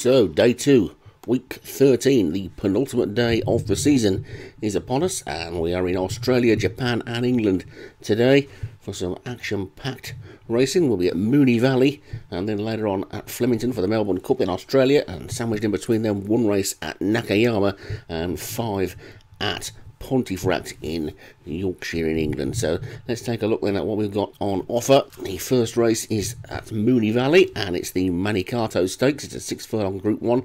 So, day two, week 13, the penultimate day of the season, is upon us, and we are in Australia, Japan, and England today for some action packed racing. We'll be at Moonee Valley, and then later on at Flemington for the Melbourne Cup in Australia, and sandwiched in between them, one race at Nakayama and five at Pontefract in Yorkshire in England. So let's take a look then at what we've got on offer. The first race is at Moonee Valley and it's the Manikato Stakes. It's a six furlong Group 1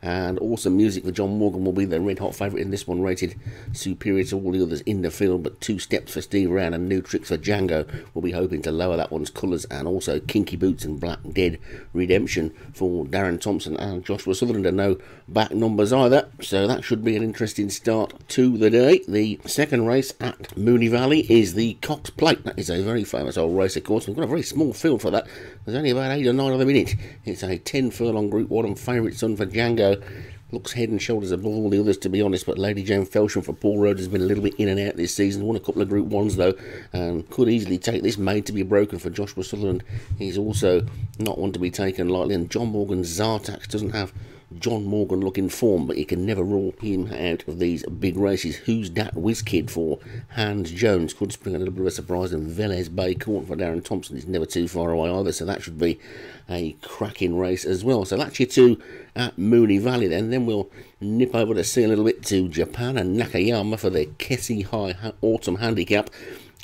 and awesome music for John Morgan will be the red hot favourite in this one, rated superior to all the others in the field. But two steps for Steve Round and new tricks for Django will be hoping to lower that one's colours, and also Kinky Boots and Black Dead Redemption for Darren Thompson and Joshua Sutherland are no back numbers either. So that should be an interesting start to the day. The second race at Moonee Valley is the Cox Plate. That is a very famous old race, of course. We've got a very small field for that. There's only about eight or nine of them in it. It's a 10 furlong Group 1 and favourite son for Django looks head and shoulders above all the others, to be honest. But Lady Jane Felsham for Paul Road has been a little bit in and out this season. Won a couple of Group Ones though, and could easily take this made to be broken for Joshua Sutherland. He's also not one to be taken lightly, and John Morgan Zartax doesn't have John Morgan looking form, but you can never rule him out of these big races. Who's that whiz kid for Hans Jones? Could spring a little bit of a surprise, and Velez Bay Court for Darren Thompson is never too far away either, so that should be a cracking race as well. So that's your two at Moonee Valley then. Then we'll nip over to see a little bit to Japan and Nakayama for the Keisei Hai Autumn Handicap.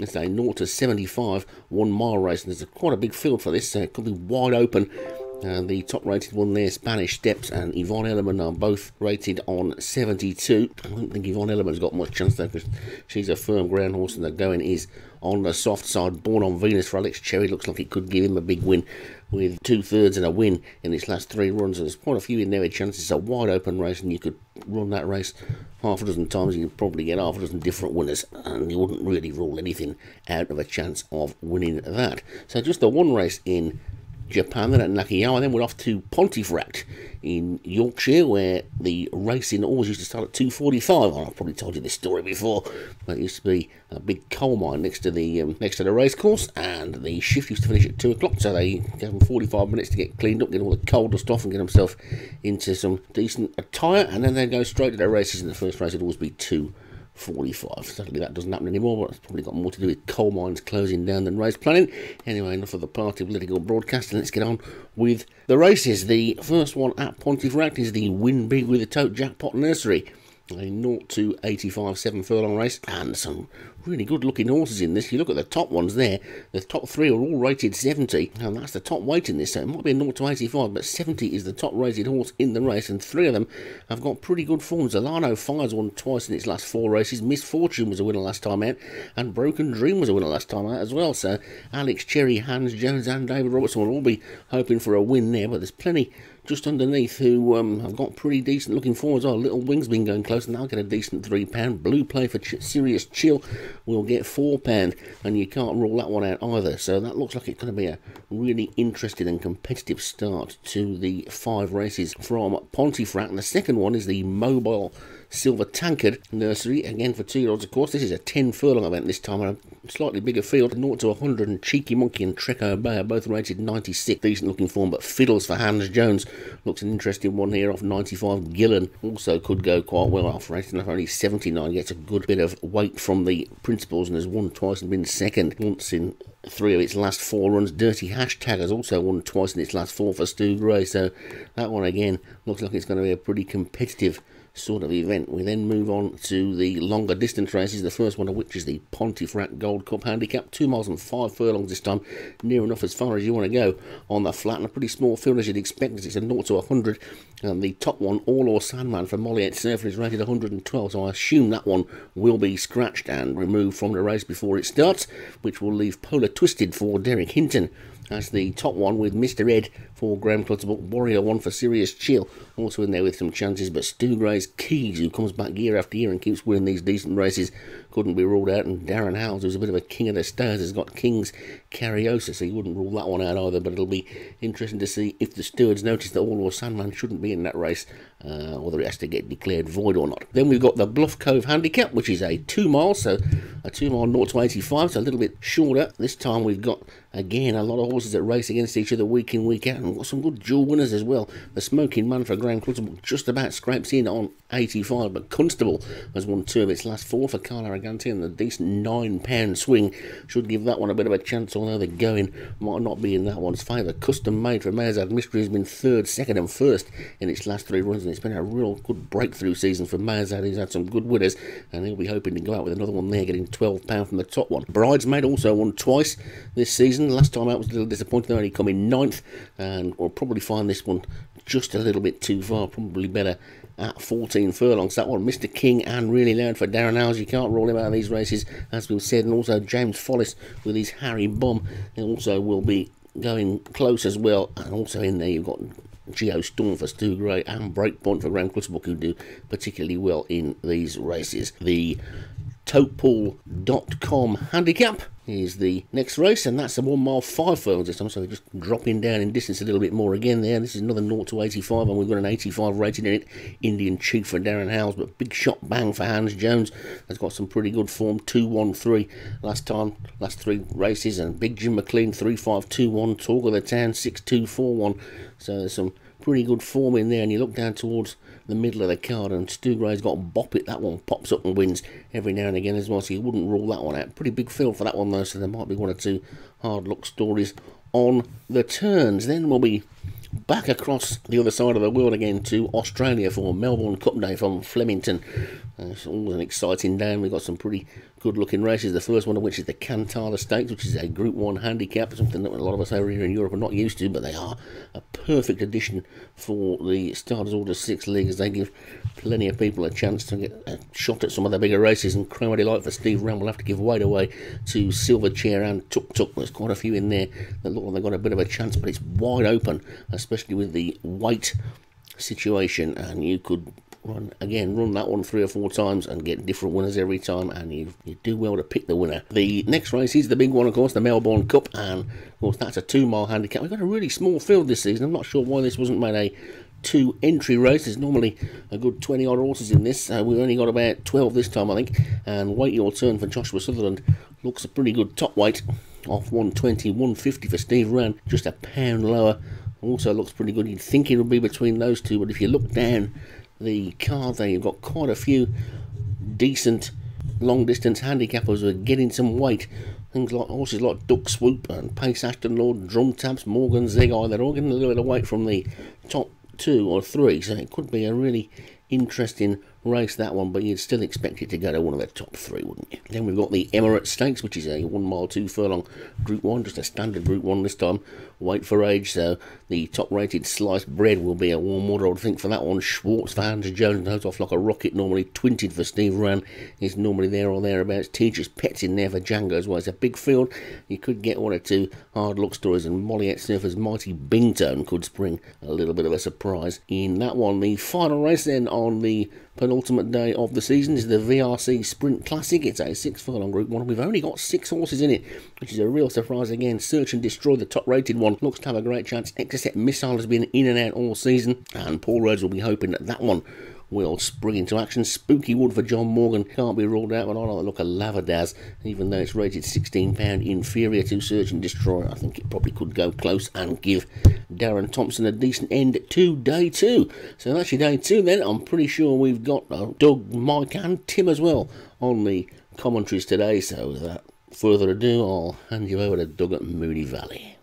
It's a 0 to 75 one mile race, and there's a, quite a big field for this, so it could be wide open. Uh, the top rated one there, Spanish Steps and Yvonne Elliman are both rated on 72. I don't think Yvonne Elliman's got much chance though because she's a firm ground horse and the going is on the soft side. Born on Venus for Alex Cherry looks like it could give him a big win with two thirds and a win in its last three runs. And there's quite a few in there with chances. It's a wide open race and you could run that race half a dozen times you'd probably get half a dozen different winners and you wouldn't really rule anything out of a chance of winning that. So just the one race in Japan, then at Nakayama, then we're off to Pontefract in Yorkshire, where the racing always used to start at 2.45. I've probably told you this story before, but it used to be a big coal mine next to the um, next to the racecourse, and the shift used to finish at 2 o'clock, so they gave them 45 minutes to get cleaned up, get all the coal dust off, and get themselves into some decent attire, and then they'd go straight to their races, and the first race would always be 2 45. Sadly, that doesn't happen anymore, but it's probably got more to do with coal mines closing down than race planning. Anyway, enough of the party political broadcasting. Let's get on with the races. The first one at Pontefract is the Win Big with the Tote Jackpot Nursery a 0 to 85 7 furlong race and some really good looking horses in this. You look at the top ones there, the top three are all rated 70, and that's the top weight in this. So it might be a 0 to 85, but 70 is the top rated horse in the race, and three of them have got pretty good forms. Alano Fire's won twice in its last four races. Misfortune was a winner last time out, and Broken Dream was a winner last time out as well. So Alex Cherry, Hans Jones, and David Robertson will all be hoping for a win there, but there's plenty just underneath who um, have got pretty decent looking forwards. Our Little Wing's been going close and they'll get a decent £3. Blue Play for Ch- Serious Chill will get £4 and you can't rule that one out either. So that looks like it's going to be a really interesting and competitive start to the five races from Pontefract. And the second one is the Mobile Silver Tankard Nursery, again for two year olds, of course. This is a 10 furlong event this time, on a slightly bigger field. 0 to 100 and Cheeky Monkey and Treco Bay are both rated 96. Decent looking form, but Fiddles for Hans Jones looks an interesting one here off 95. Gillen also could go quite well off rating off only 79. Gets a good bit of weight from the principals and has won twice and been second once in three of its last four runs. Dirty Hashtag has also won twice in its last four for Stu Gray, so that one again looks like it's going to be a pretty competitive sort of event. We then move on to the longer distance races, the first one of which is the Pontefract Gold Cup Handicap, two miles and five furlongs this time, near enough as far as you want to go on the flat, and a pretty small field as you'd expect, as it's a 0 to 100, and the top one, All or Sandman from Molliet Surfer, is rated 112, so I assume that one will be scratched and removed from the race before it starts, which will leave Polar Twisted for Derek Hinton. That's the top one with Mr. Ed for Graham Clutterbuck. Warrior one for Serious Chill. Also in there with some chances, but Stu Gray's Keys, who comes back year after year and keeps winning these decent races, couldn't be ruled out. And Darren Howells, who's a bit of a king of the stars, has got King's Cariosa, so he wouldn't rule that one out either. But it'll be interesting to see if the stewards notice that All or Sandman shouldn't be in that race, uh, whether it has to get declared void or not. Then we've got the Bluff Cove Handicap, which is a two mile, so a two mile 0 to 85, so a little bit shorter. This time we've got again a lot of horses that race against each other week in, week out, and We've got some good dual winners as well. The Smoking Man for Graham Constable just about scrapes in on 85, but Constable has won two of its last four for Carl Arroganti, and the decent nine pound swing should give that one a bit of a chance, although the going might not be in that one's favour. Custom made for Mazad Mystery has been third, second, and first in its last three runs, and it's been a real good breakthrough season for Mazad. He's had some good winners, and he'll be hoping to go out with another one there, getting £12 from the top one. Bridesmaid also won twice this season. Last time out was a little disappointing, only come in ninth, and we'll probably find this one just a little bit too far, probably better at 14 furlongs. That one, Mr. King and really loud for Darren Howes. You can't rule him out of these races, as we've said. And also James Follis with his Harry Bomb. Also will be going close as well. And also in there, you've got Geo Storm for Stu Gray and Breakpoint for Graham Clutterbuck, who do particularly well in these races. The totepool.com handicap is the next race, and that's a one mile five furlongs this time. So just dropping down in distance a little bit more again there. This is another 0 to 85, and we've got an 85 rating in it. Indian Chief for Darren Howes, but big shot bang for Hans Jones. Has got some pretty good form 2 1 3 last time, last three races, and Big Jim McLean 3 5 2 1. Talk of the Town 6 2 4 1. So there's some pretty good form in there, and you look down towards the middle of the card, and Stu Gray's got Bop It. That one pops up and wins every now and again as well, so you wouldn't rule that one out. Pretty big field for that one, though, so there might be one or two hard luck stories on the turns. Then we'll be back across the other side of the world again to Australia for Melbourne Cup Day from Flemington. Uh, it's always an exciting day, and we've got some pretty good looking races. The first one of which is the Cantala Stakes, which is a Group 1 handicap, something that a lot of us over here in Europe are not used to, but they are a perfect addition for the Starters Order 6 League as they give plenty of people a chance to get a shot at some of the bigger races. And Chroma Delight for Steve Ram will have to give weight away to Silverchair and Tuk Tuk. There's quite a few in there that look like they've got a bit of a chance, but it's wide open, especially with the weight situation and you could run again run that one three or four times and get different winners every time and you, you do well to pick the winner. The next race is the big one of course the melbourne cup and of course that's a two mile handicap. We've got a really small field this season. I'm not sure why this wasn't made a two entry race. There's normally a good 20 odd horses in this. Uh, we've only got about 12 this time i think and wait your turn for joshua sutherland. Looks a pretty good top weight off 120 150 for steve Wren, just a pound lower also looks pretty good you'd think it would be between those two but if you look down the card there, you've got quite a few decent long distance handicappers who are getting some weight. Things like horses like Duck Swoop and Pace Ashton Lord, Drum Taps, Morgan Zig oh, they're all getting a little bit of weight from the top two or three, so it could be a really interesting race that one, but you'd still expect it to go to one of the top three, wouldn't you? Then we've got the Emirates Stakes, which is a one mile, two furlong Group 1, just a standard Group 1 this time. Weight for age, so the top rated sliced bread will be a warm water, I would think, for that one. Schwartz Hans Jones goes off like a rocket, normally twinted for Steve Ran. He's normally there or thereabouts. Teacher's Pets in there for Django as well. It's a big field. You could get one or two hard luck stories, and Molly at Surfer's Mighty Bingtone could spring a little bit of a surprise in that one. The final race then on the penultimate day of the season is the VRC Sprint Classic. It's a six furlong group one. We've only got six horses in it, which is a real surprise again. Search and Destroy, the top rated one, looks to have a great chance. Exocet Missile has been in and out all season, and Paul Rhodes will be hoping that that one will spring into action. Spooky Wood for John Morgan can't be ruled out, but I like the look of Lavadaz, even though it's rated £16 inferior to Search and Destroy. I think it probably could go close and give Darren Thompson a decent end to day two. So that's your day two then. I'm pretty sure we've got uh, Doug, Mike, and Tim as well on the commentaries today. So without further ado, I'll hand you over to Doug at Moonee Valley.